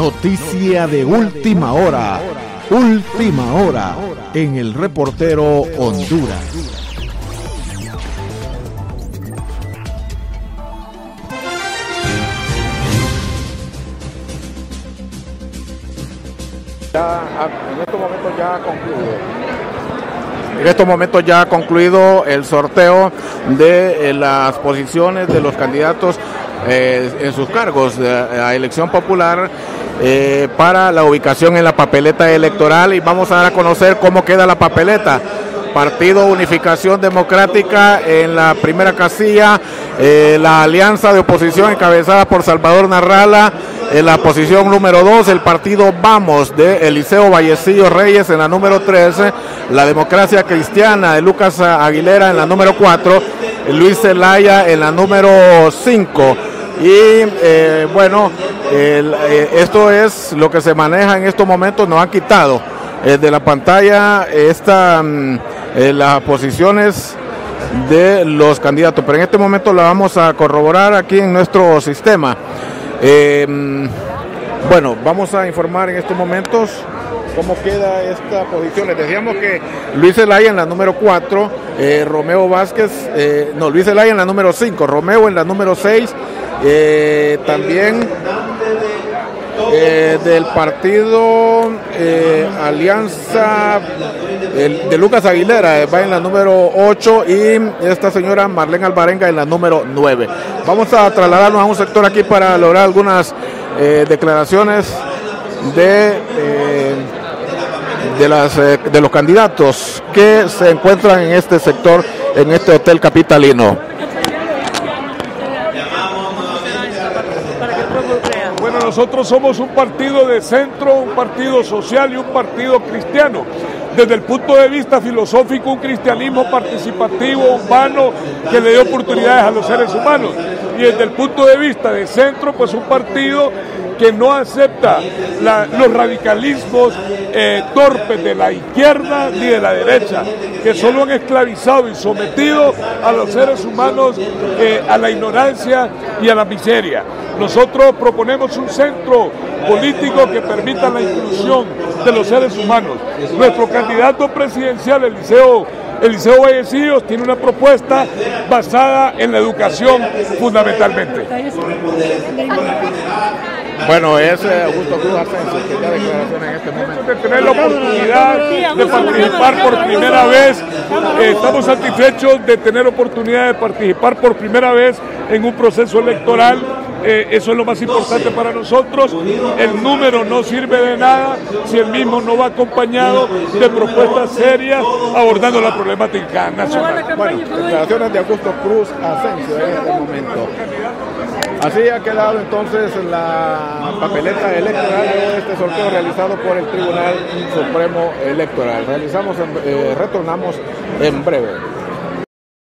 Noticia de última hora. Última hora en el reportero Honduras. en estos momentos ya. En estos momentos ya ha concluido el sorteo de eh, las posiciones de los candidatos eh, en sus cargos a elección popular eh, para la ubicación en la papeleta electoral y vamos a dar a conocer cómo queda la papeleta. Partido Unificación Democrática en la primera casilla, la alianza de oposición encabezada por Salvador Narrala en la posición número 2, el partido Vamos de Eliseo Vallecillo Reyes en la número 13. La democracia cristiana de Lucas Aguilera en la número 4. Luis Zelaya en la número 5. Y eh, bueno, eh, esto es lo que se maneja en estos momentos. Nos han quitado eh, de la pantalla esta, mm, las posiciones de los candidatos. Pero en este momento la vamos a corroborar aquí en nuestro sistema. Em, bueno, vamos a informar en estos momentos cómo queda esta posición. Les decíamos que Luis Zelaya en la número 4, eh, Romeo Vázquez, eh, no, Luis Zelaya en la número 5, Romeo en la número 6, eh, también del partido Alianza de Lucas Aguilera, va en la número 8 y esta señora Marlene Alvarenga en la número 9. Vamos a trasladarnos a un sector aquí para lograr algunas eh, declaraciones de, eh, de, las, eh, de los candidatos que se encuentran en este sector, en este hotel capitalino. Bueno, nosotros somos un partido de centro, un partido social y un partido cristiano desde el punto de vista filosófico, un cristianismo participativo, humano, que le dé oportunidades a los seres humanos. Y desde el punto de vista de centro, pues un partido que no acepta los radicalismos eh, torpes de la izquierda ni de la derecha, que solo han esclavizado y sometido a los seres humanos eh, a la ignorancia y a la miseria. Nosotros proponemos un centro político que permita la inclusión de los seres humanos. Nuestro candidato presidencial, Eliseo, Eliseo Vallecillos, tiene una propuesta basada en la educación fundamentalmente. Bueno, es Augusto Cruz Asensio que da declaración en este momento. De tener la oportunidad de participar por primera vez, eh, estamos satisfechos de tener oportunidad de participar por primera vez en un proceso electoral eh, eso es lo más importante para nosotros. El número no sirve de nada si el mismo no va acompañado de propuestas serias abordando la problemática nacional. Bueno, declaraciones de Augusto Cruz Asensio en este momento. Así ha quedado entonces la papeleta electoral de este sorteo realizado por el Tribunal Supremo Electoral. Realizamos, eh, retornamos en breve.